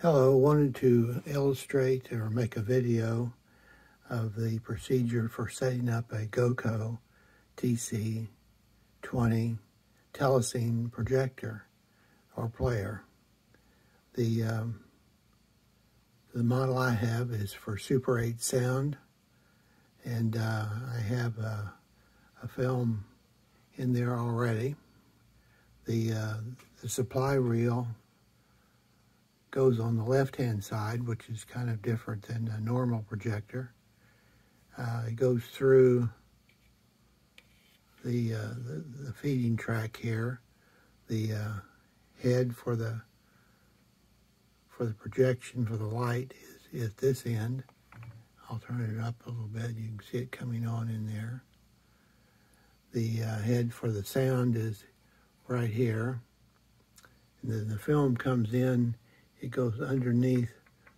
Hello, wanted to illustrate or make a video of the procedure for setting up a Goko TC20 telecine projector or player. The, um, the model I have is for Super 8 sound and uh, I have a, a, film in there already. The, uh, the supply reel goes on the left-hand side, which is kind of different than a normal projector. Uh, it goes through the, uh, the, the, feeding track here, the uh, head for the for the projection for the light is, is this end. I'll turn it up a little bit. You can see it coming on in there. The uh, head for the sound is right here. And then the film comes in it goes underneath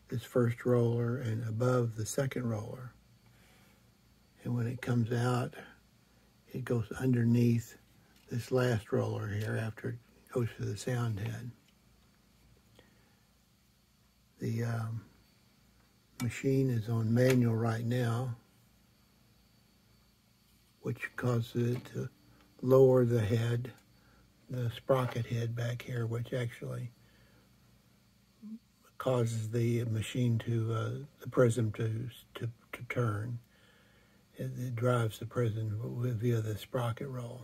this first roller and above the second roller. And when it comes out, it goes underneath this last roller here after it goes to the sound head. The um, machine is on manual right now, which causes it to lower the head, the sprocket head back here, which actually causes the machine to, uh, the prism to, to, to turn. It, it, drives the prism via the sprocket roll.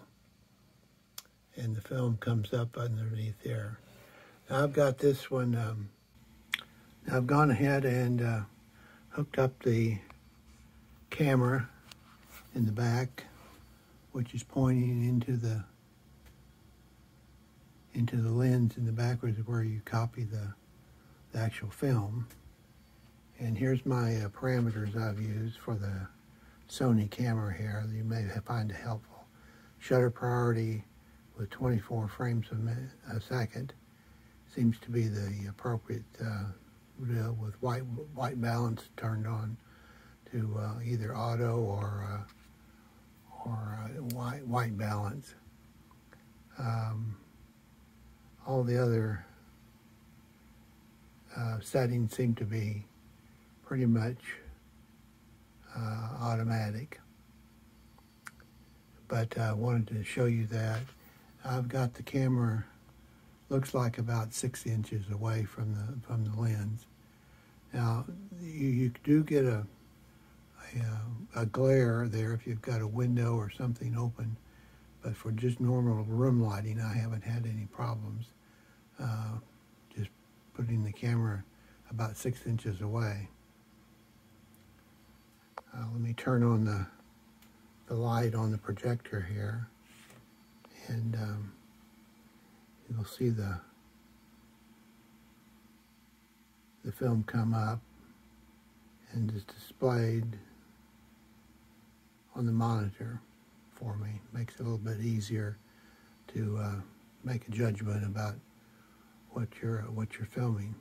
And the film comes up underneath there. Now I've got this one, um, I've gone ahead and uh, hooked up the camera in the back, which is pointing into the into the lens in the backwards where you copy the the actual film. And here's my uh, parameters I've used for the Sony camera here that you may find it helpful. Shutter priority with 24 frames a, second seems to be the appropriate uh, with white white balance turned on to uh, either auto or uh, or uh, white white balance. Um, all the other uh, settings seem to be pretty much uh, automatic. But I wanted to show you that. I've got the camera, looks like about six inches away from the, from the lens. Now, you, you do get a, a, a glare there if you've got a window or something open, but for just normal room lighting, I haven't had any problems. Uh, putting the camera about six inches away. Uh, let me turn on the, the light on the projector here and um, you'll see the the film come up and is displayed on the monitor for me. Makes it a little bit easier to uh, make a judgment about what you're what you're filming.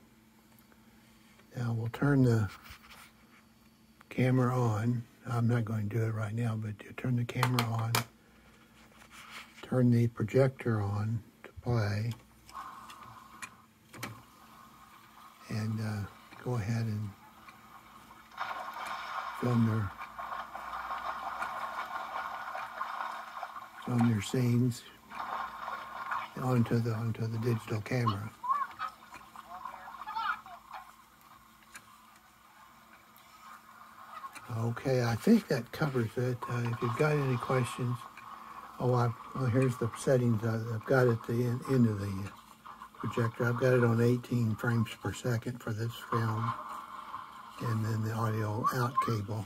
Now we'll turn the camera on. I'm not going to do it right now, but you turn the camera on, turn the projector on to play, and uh, go ahead and film your film your scenes onto the onto the digital camera. Okay, I think that covers it. Uh, if you've got any questions, oh, I, well, here's the settings I've got at the end, end of the projector. I've got it on 18 frames per second for this film, and then the audio out cable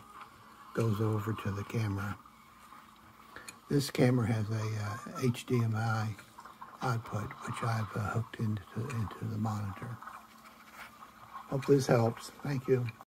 goes over to the camera. This camera has a uh, HDMI output, which I've uh, hooked into, into the monitor. Hope this helps. Thank you.